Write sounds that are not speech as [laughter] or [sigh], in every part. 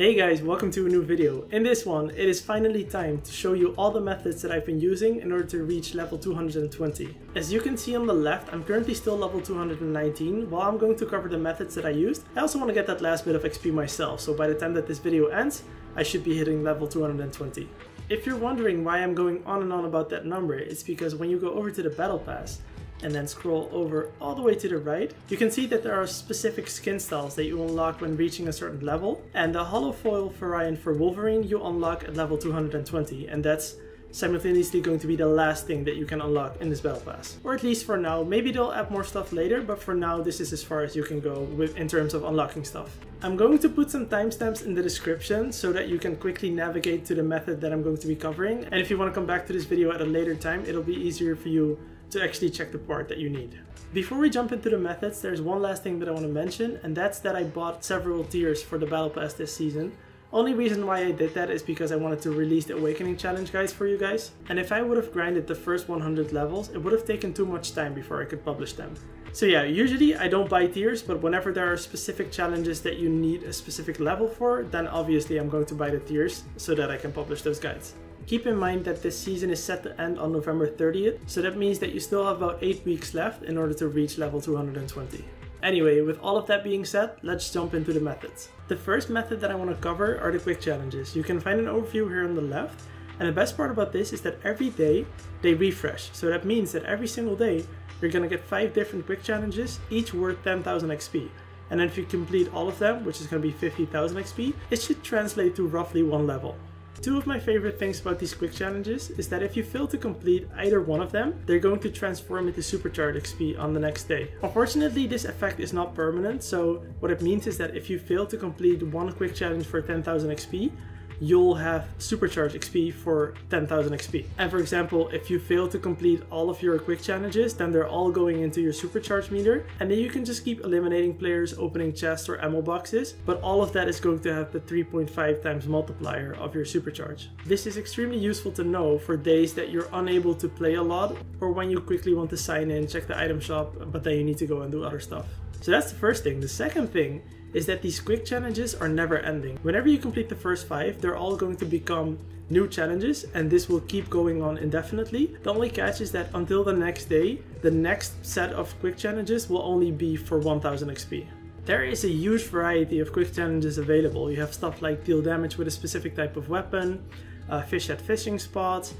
Hey guys, welcome to a new video. In this one, it is finally time to show you all the methods that I've been using in order to reach level 220. As you can see on the left, I'm currently still level 219. While I'm going to cover the methods that I used, I also want to get that last bit of XP myself, so by the time that this video ends, I should be hitting level 220. If you're wondering why I'm going on and on about that number, it's because when you go over to the battle pass, and then scroll over all the way to the right, you can see that there are specific skin styles that you unlock when reaching a certain level. And the holofoil variant for Ryan for Wolverine you unlock at level 220, and that's simultaneously going to be the last thing that you can unlock in this battle pass. Or at least for now, maybe they'll add more stuff later, but for now this is as far as you can go with in terms of unlocking stuff. I'm going to put some timestamps in the description so that you can quickly navigate to the method that I'm going to be covering. And if you want to come back to this video at a later time, it'll be easier for you to actually check the part that you need. Before we jump into the methods, there's one last thing that I want to mention, and that's that I bought several tiers for the Battle Pass this season. Only reason why I did that is because I wanted to release the Awakening Challenge guys for you guys. And if I would have grinded the first 100 levels, it would have taken too much time before I could publish them. So yeah, usually I don't buy tiers, but whenever there are specific challenges that you need a specific level for, then obviously I'm going to buy the tiers so that I can publish those guides. Keep in mind that this season is set to end on November 30th, so that means that you still have about 8 weeks left in order to reach level 220. Anyway, with all of that being said, let's jump into the methods. The first method that I want to cover are the quick challenges. You can find an overview here on the left, and the best part about this is that every day they refresh. So that means that every single day you're gonna get 5 different quick challenges, each worth 10,000 XP. And then if you complete all of them, which is gonna be 50,000 XP, it should translate to roughly one level. Two of my favorite things about these quick challenges is that if you fail to complete either one of them, they're going to transform into supercharge XP on the next day. Unfortunately, this effect is not permanent, so what it means is that if you fail to complete one quick challenge for 10,000 XP, you'll have supercharge XP for 10,000 XP. And for example, if you fail to complete all of your quick challenges, then they're all going into your supercharge meter. And then you can just keep eliminating players, opening chests or ammo boxes. But all of that is going to have the 3.5 times multiplier of your supercharge. This is extremely useful to know for days that you're unable to play a lot or when you quickly want to sign in, check the item shop, but then you need to go and do other stuff. So that's the first thing. The second thing is that these quick challenges are never ending. Whenever you complete the first five, they're all going to become new challenges and this will keep going on indefinitely. The only catch is that until the next day, the next set of quick challenges will only be for 1000 XP. There is a huge variety of quick challenges available. You have stuff like deal damage with a specific type of weapon, uh, fish at fishing spots,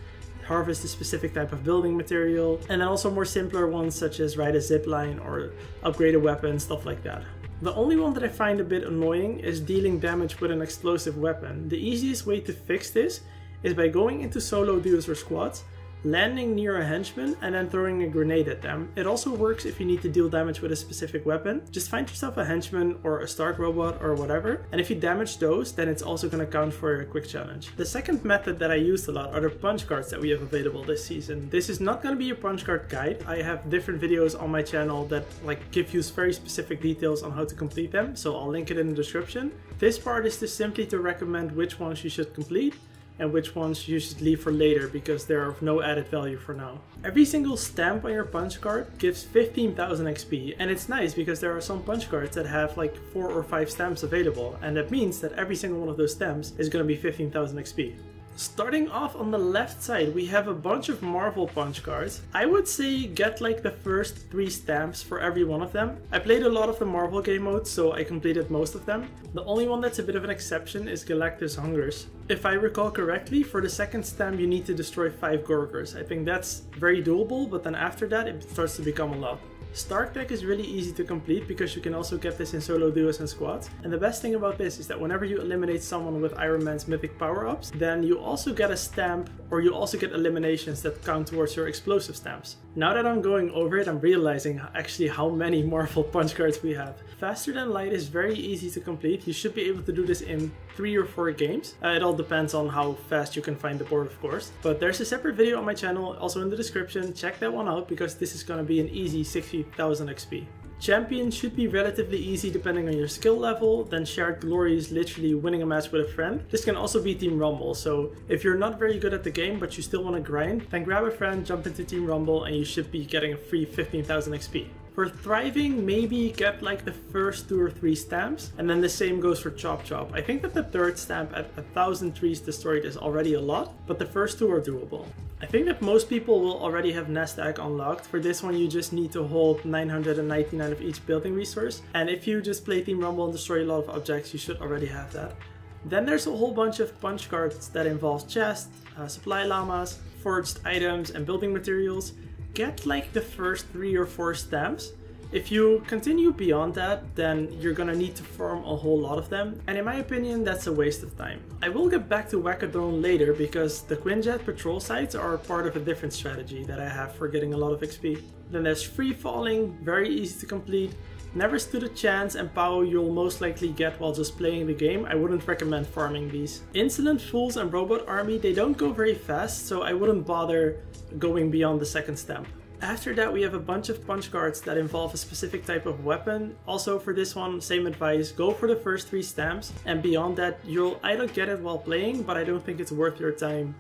harvest a specific type of building material, and then also more simpler ones such as ride a zip line or upgrade a weapon, stuff like that. The only one that I find a bit annoying is dealing damage with an explosive weapon. The easiest way to fix this is by going into solo duos or squads landing near a henchman and then throwing a grenade at them. It also works if you need to deal damage with a specific weapon. Just find yourself a henchman or a Stark robot or whatever, and if you damage those, then it's also gonna count for a quick challenge. The second method that I used a lot are the punch cards that we have available this season. This is not gonna be a punch card guide. I have different videos on my channel that like give you very specific details on how to complete them, so I'll link it in the description. This part is just simply to recommend which ones you should complete and which ones you should leave for later because they're of no added value for now. Every single stamp on your punch card gives 15,000 XP and it's nice because there are some punch cards that have like 4 or 5 stamps available and that means that every single one of those stamps is going to be 15,000 XP. Starting off on the left side, we have a bunch of Marvel punch cards. I would say get like the first three stamps for every one of them. I played a lot of the Marvel game modes, so I completed most of them. The only one that's a bit of an exception is Galactus Hungers. If I recall correctly, for the second stamp you need to destroy 5 Gorgors. I think that's very doable, but then after that it starts to become a lot. Stark Tech is really easy to complete because you can also get this in solo duos and squads. And the best thing about this is that whenever you eliminate someone with Iron Man's mythic power-ups, then you also get a stamp or you also get eliminations that count towards your explosive stamps. Now that I'm going over it, I'm realizing actually how many Marvel [laughs] punch cards we have. Faster Than Light is very easy to complete. You should be able to do this in three or four games. Uh, it all depends on how fast you can find the board, of course. But there's a separate video on my channel, also in the description. Check that one out because this is gonna be an easy 60,000 XP. Champion should be relatively easy depending on your skill level, then Shared Glory is literally winning a match with a friend. This can also be Team Rumble, so if you're not very good at the game but you still want to grind, then grab a friend, jump into Team Rumble and you should be getting a free 15,000 XP. For Thriving, maybe get like the first two or three stamps, and then the same goes for Chop Chop. I think that the third stamp at a thousand trees destroyed is already a lot, but the first two are doable. I think that most people will already have Nest Egg unlocked. For this one, you just need to hold 999 of each building resource, and if you just play Team Rumble and destroy a lot of objects, you should already have that. Then there's a whole bunch of punch cards that involve chests, uh, supply llamas, forged items, and building materials. Get like the first three or four stamps. If you continue beyond that, then you're gonna need to farm a whole lot of them, and in my opinion, that's a waste of time. I will get back to Whack-A-Drone later because the Quinjet patrol sites are part of a different strategy that I have for getting a lot of XP. Then there's Free Falling, very easy to complete, Never stood a chance and power you'll most likely get while just playing the game, I wouldn't recommend farming these. Insolent Fools and Robot Army, they don't go very fast, so I wouldn't bother going beyond the second stamp. After that we have a bunch of punch cards that involve a specific type of weapon. Also for this one, same advice, go for the first three stamps and beyond that you'll either get it while playing, but I don't think it's worth your time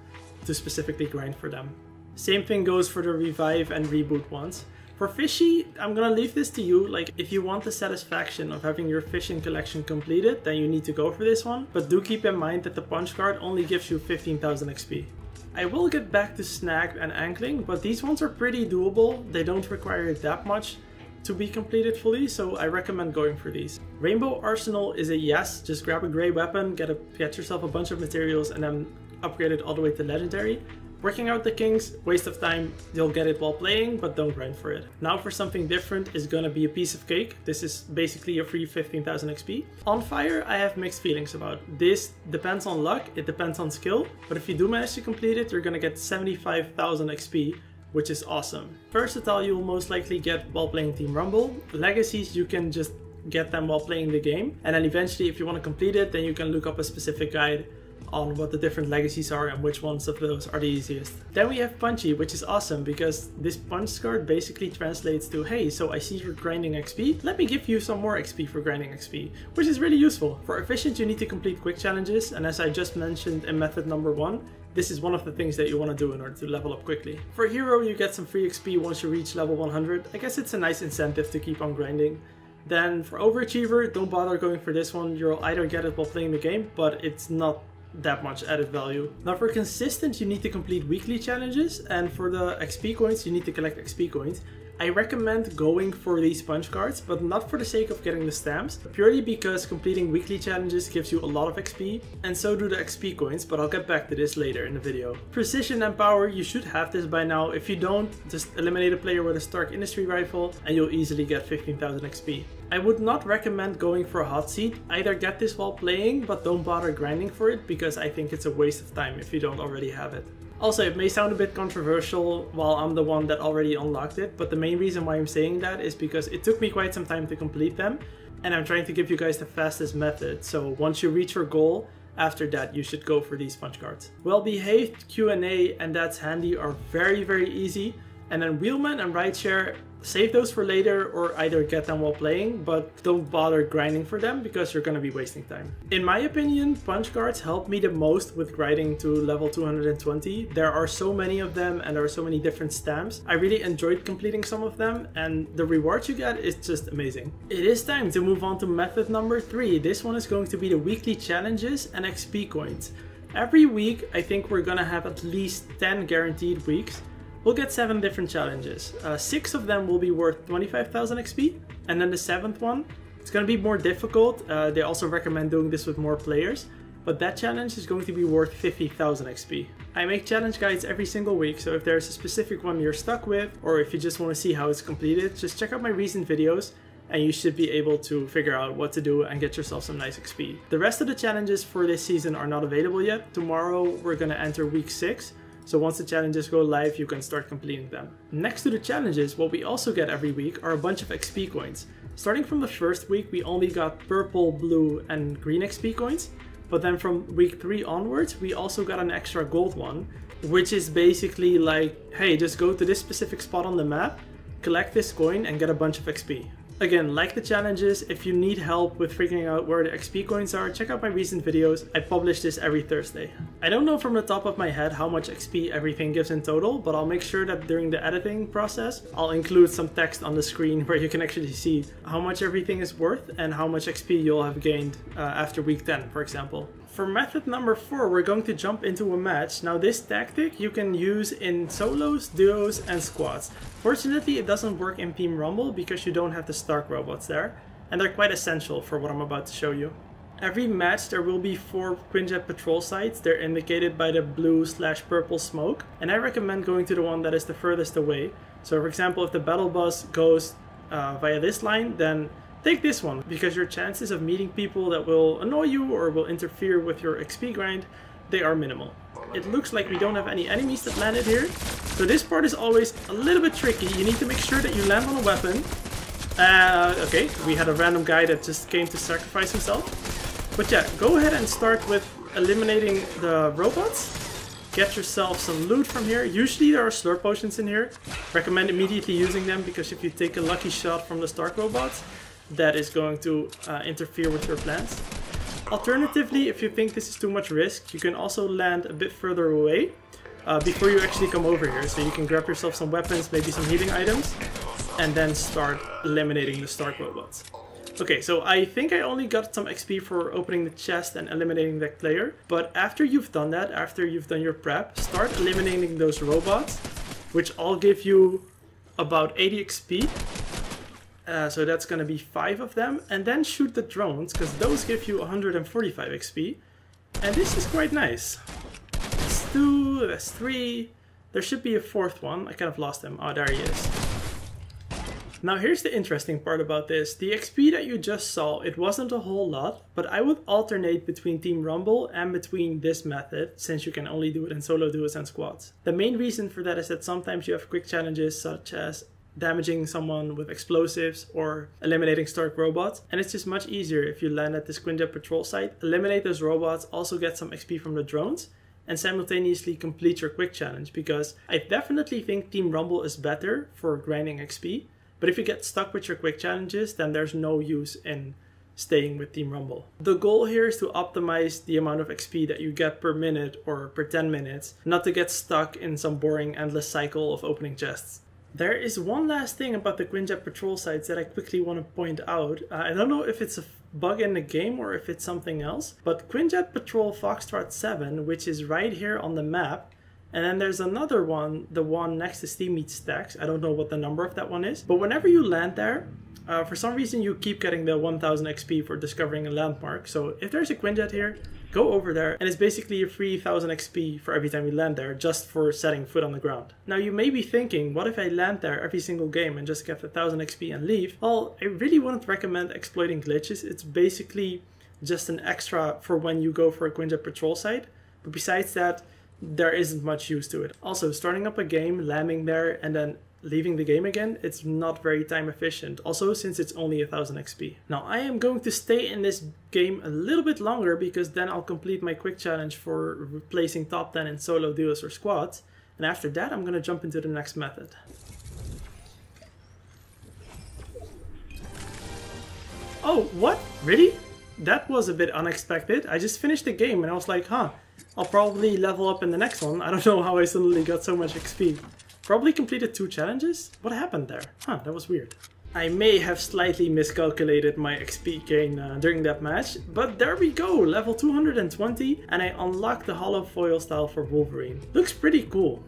to specifically grind for them. Same thing goes for the revive and reboot ones. For fishy, I'm gonna leave this to you. Like, if you want the satisfaction of having your fishing collection completed, then you need to go for this one. But do keep in mind that the punch card only gives you 15,000 XP. I will get back to snag and angling, but these ones are pretty doable. They don't require that much to be completed fully, so I recommend going for these. Rainbow Arsenal is a yes, just grab a gray weapon, get, a, get yourself a bunch of materials, and then upgrade it all the way to legendary. Working out the kings, waste of time, you'll get it while playing, but don't grind for it. Now for something different is gonna be a piece of cake. This is basically a free 15,000 XP. On fire, I have mixed feelings about. This depends on luck, it depends on skill, but if you do manage to complete it, you're gonna get 75,000 XP, which is awesome. Versatile you'll most likely get while playing Team Rumble. Legacies you can just get them while playing the game. And then eventually if you want to complete it, then you can look up a specific guide on what the different legacies are and which ones of those are the easiest. Then we have Punchy, which is awesome because this punch card basically translates to, hey, so I see you're grinding XP, let me give you some more XP for grinding XP, which is really useful. For efficient, you need to complete quick challenges, and as I just mentioned in method number one, this is one of the things that you want to do in order to level up quickly. For Hero, you get some free XP once you reach level 100. I guess it's a nice incentive to keep on grinding. Then for Overachiever, don't bother going for this one. You'll either get it while playing the game, but it's not that much added value. Now for consistent you need to complete weekly challenges and for the XP coins you need to collect XP coins. I recommend going for these punch cards, but not for the sake of getting the stamps, purely because completing weekly challenges gives you a lot of XP, and so do the XP coins, but I'll get back to this later in the video. Precision and power, you should have this by now. If you don't, just eliminate a player with a Stark Industry Rifle, and you'll easily get 15,000 XP. I would not recommend going for a hot seat. Either get this while playing, but don't bother grinding for it, because I think it's a waste of time if you don't already have it. Also, it may sound a bit controversial while I'm the one that already unlocked it, but the main reason why I'm saying that is because it took me quite some time to complete them, and I'm trying to give you guys the fastest method. So once you reach your goal, after that you should go for these punch cards. Well behaved, Q&A and that's handy are very very easy. And then Wheelman and Rideshare save those for later or either get them while playing, but don't bother grinding for them because you're gonna be wasting time. In my opinion, punch cards help me the most with grinding to level 220. There are so many of them and there are so many different stamps. I really enjoyed completing some of them and the rewards you get is just amazing. It is time to move on to method number three. This one is going to be the weekly challenges and XP coins. Every week, I think we're gonna have at least 10 guaranteed weeks We'll get seven different challenges. Uh, six of them will be worth 25,000 XP, and then the seventh one, it's going to be more difficult. Uh, they also recommend doing this with more players, but that challenge is going to be worth 50,000 XP. I make challenge guides every single week, so if there's a specific one you're stuck with, or if you just want to see how it's completed, just check out my recent videos and you should be able to figure out what to do and get yourself some nice XP. The rest of the challenges for this season are not available yet. Tomorrow we're gonna enter week 6, so once the challenges go live, you can start completing them. Next to the challenges, what we also get every week are a bunch of XP coins. Starting from the first week, we only got purple, blue, and green XP coins. But then from week 3 onwards, we also got an extra gold one, which is basically like, hey, just go to this specific spot on the map, collect this coin, and get a bunch of XP. Again, like the challenges, if you need help with figuring out where the XP coins are, check out my recent videos. I publish this every Thursday. I don't know from the top of my head how much XP everything gives in total, but I'll make sure that during the editing process, I'll include some text on the screen where you can actually see how much everything is worth and how much XP you'll have gained uh, after week 10, for example. For method number 4, we're going to jump into a match. Now this tactic you can use in solos, duos and squads. Fortunately it doesn't work in Team Rumble because you don't have the Stark robots there, and they're quite essential for what I'm about to show you. Every match there will be 4 Quinjet patrol sites, they're indicated by the blue slash purple smoke, and I recommend going to the one that is the furthest away. So for example if the battle bus goes uh, via this line, then Take this one, because your chances of meeting people that will annoy you or will interfere with your XP grind, they are minimal. It looks like we don't have any enemies that landed here, so this part is always a little bit tricky. You need to make sure that you land on a weapon. Uh, okay, we had a random guy that just came to sacrifice himself. But yeah, go ahead and start with eliminating the robots. Get yourself some loot from here. Usually there are slurp potions in here. Recommend immediately using them because if you take a lucky shot from the Stark robots, that is going to uh, interfere with your plans. Alternatively, if you think this is too much risk, you can also land a bit further away uh, before you actually come over here. So you can grab yourself some weapons, maybe some healing items, and then start eliminating the Stark robots. Okay, so I think I only got some XP for opening the chest and eliminating that player. But after you've done that, after you've done your prep, start eliminating those robots, which all give you about 80 XP uh, so that's going to be five of them. And then shoot the drones, because those give you 145 XP. And this is quite nice. That's two, that's three. There should be a fourth one. I kind of lost him. Oh, there he is. Now here's the interesting part about this. The XP that you just saw, it wasn't a whole lot, but I would alternate between Team Rumble and between this method, since you can only do it in solo duos and squads. The main reason for that is that sometimes you have quick challenges such as damaging someone with explosives or eliminating Stark robots. And it's just much easier if you land at this Quinjet patrol site, eliminate those robots, also get some XP from the drones, and simultaneously complete your quick challenge because I definitely think Team Rumble is better for grinding XP. But if you get stuck with your quick challenges, then there's no use in staying with Team Rumble. The goal here is to optimize the amount of XP that you get per minute or per 10 minutes, not to get stuck in some boring endless cycle of opening chests. There is one last thing about the Quinjet patrol sites that I quickly want to point out. Uh, I don't know if it's a bug in the game or if it's something else, but Quinjet Patrol Foxtrot 7, which is right here on the map, and then there's another one, the one next to Steamy Stacks. I don't know what the number of that one is, but whenever you land there, uh, for some reason you keep getting the 1000 XP for discovering a landmark. So if there's a Quinjet here, go over there and it's basically a free 1000 XP for every time you land there just for setting foot on the ground. Now you may be thinking, what if I land there every single game and just get the 1000 XP and leave? Well, I really wouldn't recommend exploiting glitches. It's basically just an extra for when you go for a Quinjet patrol site. But besides that, there isn't much use to it. Also, starting up a game, landing there, and then leaving the game again, it's not very time efficient. Also, since it's only a 1000 XP. Now, I am going to stay in this game a little bit longer because then I'll complete my quick challenge for replacing top 10 in solo, duos, or squads. And after that, I'm to jump into the next method. Oh, what? Really? That was a bit unexpected. I just finished the game and I was like, huh, I'll probably level up in the next one. I don't know how I suddenly got so much XP. Probably completed two challenges? What happened there? Huh, that was weird. I may have slightly miscalculated my XP gain uh, during that match, but there we go, level 220, and I unlocked the Holo Foil style for Wolverine. Looks pretty cool.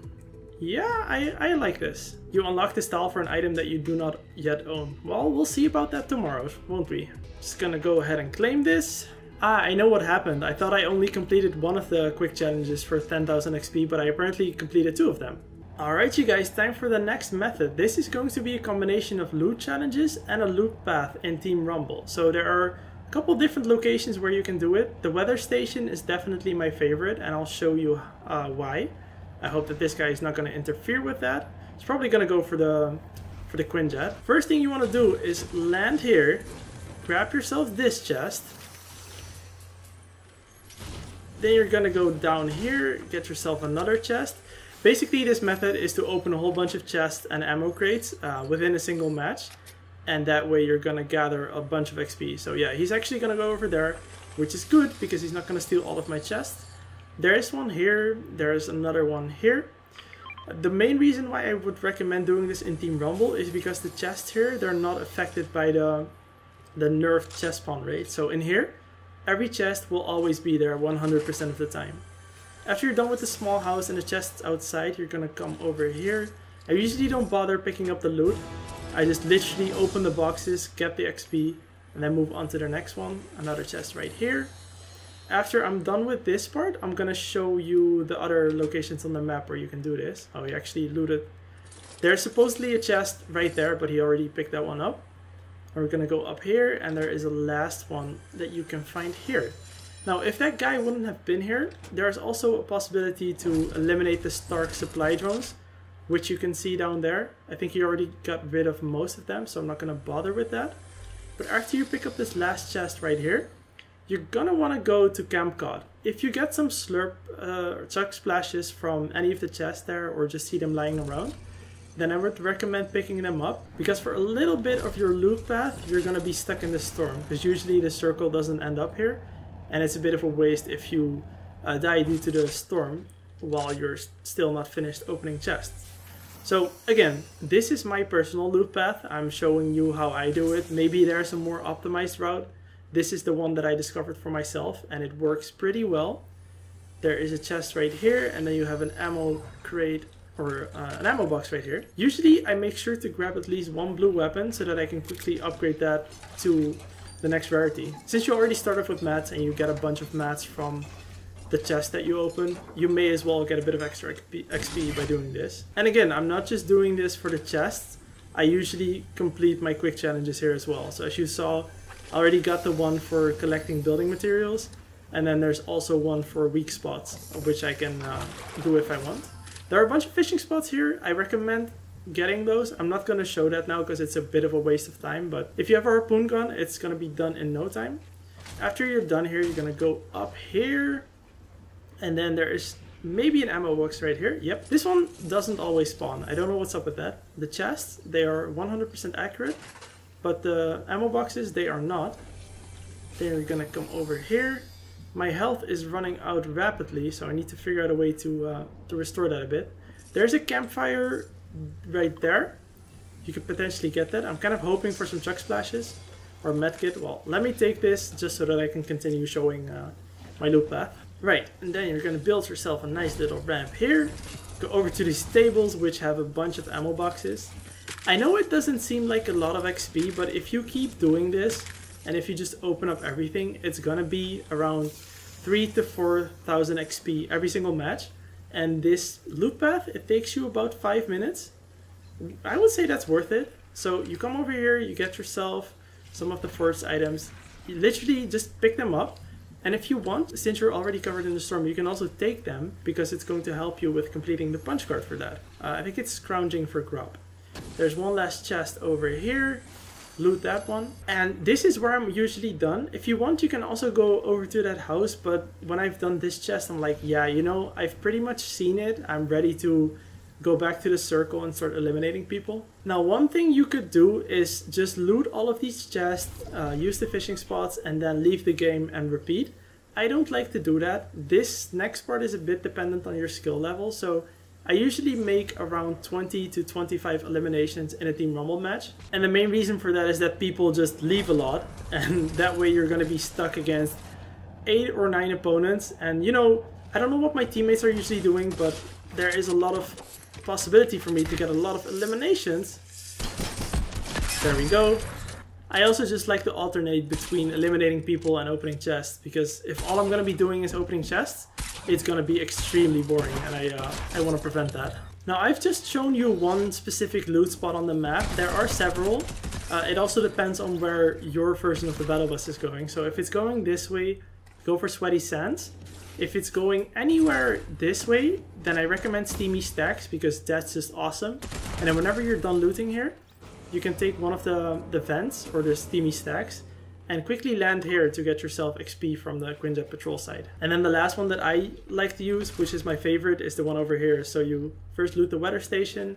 Yeah, I, I like this. You unlock the style for an item that you do not yet own. Well, we'll see about that tomorrow, won't we? Just gonna go ahead and claim this. Ah, I know what happened. I thought I only completed one of the quick challenges for 10,000 XP, but I apparently completed two of them. Alright you guys, time for the next method. This is going to be a combination of loot challenges and a loot path in Team Rumble. So there are a couple different locations where you can do it. The weather station is definitely my favorite and I'll show you uh, why. I hope that this guy is not going to interfere with that. It's probably going to go for the for the Quinjet. First thing you want to do is land here, grab yourself this chest. Then you're going to go down here, get yourself another chest. Basically, this method is to open a whole bunch of chests and ammo crates uh, within a single match. and that way you're gonna gather a bunch of XP. So yeah, he's actually gonna go over there, which is good because he's not gonna steal all of my chests. There is one here, there's another one here. The main reason why I would recommend doing this in Team Rumble is because the chests here, they're not affected by the, the nerfed chest spawn rate. So in here, every chest will always be there 100% of the time. After you're done with the small house and the chests outside, you're gonna come over here. I usually don't bother picking up the loot. I just literally open the boxes, get the XP, and then move on to the next one. Another chest right here. After I'm done with this part, I'm gonna show you the other locations on the map where you can do this. Oh, he actually looted. There's supposedly a chest right there, but he already picked that one up. We're gonna go up here, and there is a last one that you can find here. Now, if that guy wouldn't have been here, there's also a possibility to eliminate the Stark supply drones, which you can see down there. I think he already got rid of most of them, so I'm not gonna bother with that. But after you pick up this last chest right here, you're gonna want to go to Camp Cod. If you get some slurp uh, or chug splashes from any of the chests there or just see them lying around, then I would recommend picking them up because for a little bit of your loop path, you're gonna be stuck in the storm because usually the circle doesn't end up here and it's a bit of a waste if you uh, die due to the storm while you're still not finished opening chests. So again, this is my personal loop path. I'm showing you how I do it. Maybe there's a more optimized route this is the one that I discovered for myself and it works pretty well. There is a chest right here and then you have an ammo crate or uh, an ammo box right here. Usually I make sure to grab at least one blue weapon so that I can quickly upgrade that to the next rarity. Since you already start off with mats and you get a bunch of mats from the chest that you open, you may as well get a bit of extra XP by doing this. And again, I'm not just doing this for the chests, I usually complete my quick challenges here as well. So as you saw, I already got the one for collecting building materials, and then there's also one for weak spots, which I can uh, do if I want. There are a bunch of fishing spots here. I recommend getting those. I'm not going to show that now because it's a bit of a waste of time, but if you have a harpoon gun, it's going to be done in no time. After you're done here, you're going to go up here, and then there is maybe an ammo box right here. Yep, this one doesn't always spawn. I don't know what's up with that. The chests, they are 100% accurate. But the ammo boxes, they are not. Then They're gonna come over here. My health is running out rapidly, so I need to figure out a way to, uh, to restore that a bit. There's a campfire right there. You could potentially get that. I'm kind of hoping for some chug splashes or medkit. Well, let me take this just so that I can continue showing uh, my loop path. Right, and then you're gonna build yourself a nice little ramp here. Go over to these tables, which have a bunch of ammo boxes. I know it doesn't seem like a lot of XP, but if you keep doing this, and if you just open up everything, it's gonna be around 3 to 4,000 XP every single match. And this loop path, it takes you about 5 minutes. I would say that's worth it. So you come over here, you get yourself some of the first items. You literally just pick them up. And if you want, since you're already covered in the storm, you can also take them because it's going to help you with completing the punch card for that. Uh, I think it's scrounging for grub. There's one last chest over here. Loot that one. And this is where I'm usually done. If you want, you can also go over to that house. But when I've done this chest, I'm like, yeah, you know, I've pretty much seen it. I'm ready to go back to the circle and start eliminating people. Now, one thing you could do is just loot all of these chests, uh, use the fishing spots, and then leave the game and repeat. I don't like to do that. This next part is a bit dependent on your skill level, so I usually make around 20 to 25 eliminations in a Team Rumble match. And the main reason for that is that people just leave a lot. [laughs] And that way you're going to be stuck against 8 or 9 opponents. And you know, I don't know what my teammates are usually doing, but there is a lot of possibility for me to get a lot of eliminations. There we go. I also just like to alternate between eliminating people and opening chests because if all I'm going to be doing is opening chests, it's gonna be extremely boring and I, uh, I want to prevent that. Now I've just shown you one specific loot spot on the map. There are several. Uh, it also depends on where your version of the battle bus is going. So if it's going this way, go for Sweaty Sands. If it's going anywhere this way, then I recommend Steamy Stacks because that's just awesome. And then whenever you're done looting here, you can take one of the, the vents or the Steamy Stacks and quickly land here to get yourself XP from the Quinjet patrol side. And then the last one that I like to use, which is my favorite, is the one over here. So you first loot the weather station,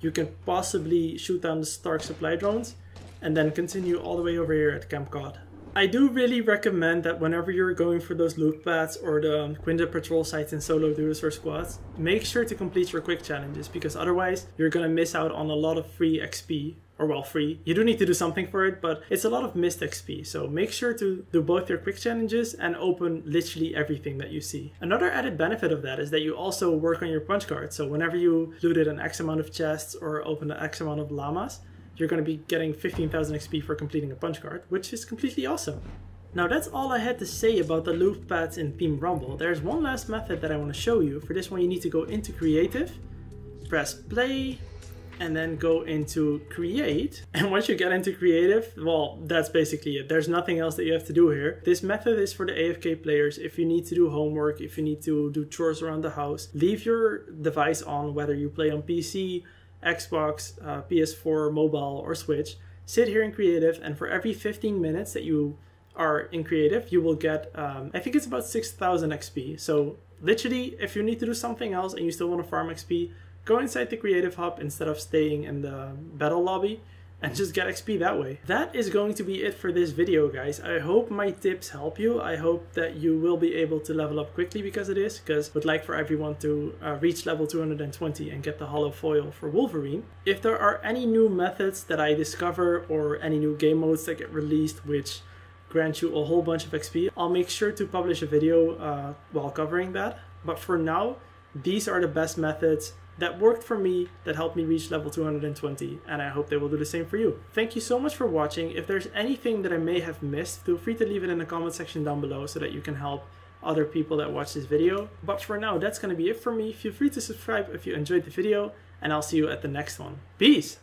you can possibly shoot down the Stark supply drones, and then continue all the way over here at Camp Cod. I do really recommend that whenever you're going for those loot paths or the um, Quinjet patrol sites in solo duos or squads, make sure to complete your quick challenges because otherwise you're gonna miss out on a lot of free XP. Or well, free. You do need to do something for it, but it's a lot of missed XP. So make sure to do both your quick challenges and open literally everything that you see. Another added benefit of that is that you also work on your punch card. So whenever you looted an X amount of chests or opened an X amount of llamas, you're going to be getting 15,000 XP for completing a punch card, which is completely awesome. Now that's all I had to say about the loot paths in Team Rumble. There's one last method that I want to show you. For this one you need to go into creative, press play, and then go into create. [laughs] And once you get into creative, well, that's basically it. There's nothing else that you have to do here. This method is for the AFK players. If you need to do homework, if you need to do chores around the house, leave your device on, whether you play on PC, Xbox, uh, PS4, mobile, or Switch. Sit here in creative, and for every 15 minutes that you are in creative, you will get, um, I think it's about 6,000 XP. So, literally, if you need to do something else and you still want to farm XP, go inside the creative hub instead of staying in the battle lobby and just get XP that way. That is going to be it for this video, guys. I hope my tips help you. I hope that you will be able to level up quickly because it is because would like for everyone to uh, reach level 220 and get the Holo Foil for Wolverine. If there are any new methods that I discover or any new game modes that get released which grant you a whole bunch of XP, I'll make sure to publish a video uh, while covering that. But for now, these are the best methods that worked for me that helped me reach level 220 and I hope they will do the same for you. Thank you so much for watching. If there's anything that I may have missed, feel free to leave it in the comment section down below so that you can help other people that watch this video. But for now, that's going to be it for me. Feel free to subscribe if you enjoyed the video and I'll see you at the next one. Peace!